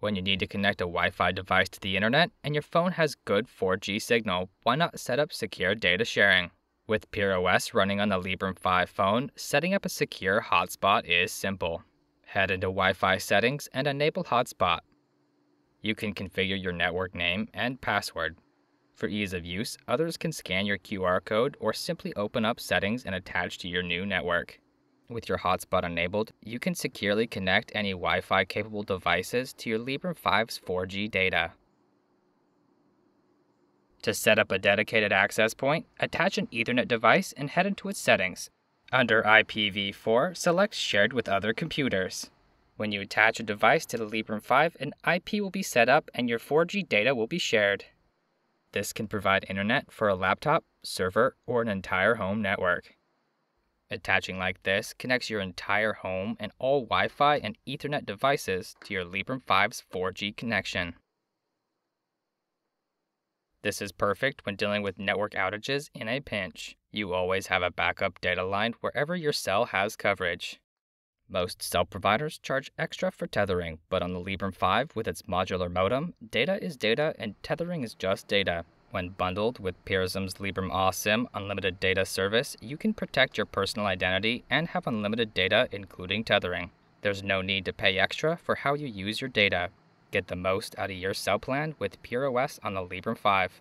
When you need to connect a Wi Fi device to the internet and your phone has good 4G signal, why not set up secure data sharing? With PureOS running on the Librem 5 phone, setting up a secure hotspot is simple. Head into Wi Fi settings and enable hotspot. You can configure your network name and password. For ease of use, others can scan your QR code or simply open up settings and attach to your new network. With your hotspot enabled, you can securely connect any Wi Fi capable devices to your Librem 5's 4G data. To set up a dedicated access point, attach an Ethernet device and head into its settings. Under IPv4, select Shared with other computers. When you attach a device to the Librem 5, an IP will be set up and your 4G data will be shared. This can provide internet for a laptop, server, or an entire home network. Attaching like this connects your entire home and all Wi Fi and Ethernet devices to your Librem 5's 4G connection. This is perfect when dealing with network outages in a pinch. You always have a backup data line wherever your cell has coverage. Most cell providers charge extra for tethering, but on the Librem 5 with its modular modem, data is data and tethering is just data. When bundled with Purism's Librem AweSIM unlimited data service, you can protect your personal identity and have unlimited data including tethering. There's no need to pay extra for how you use your data. Get the most out of your cell plan with PureOS on the Librem 5.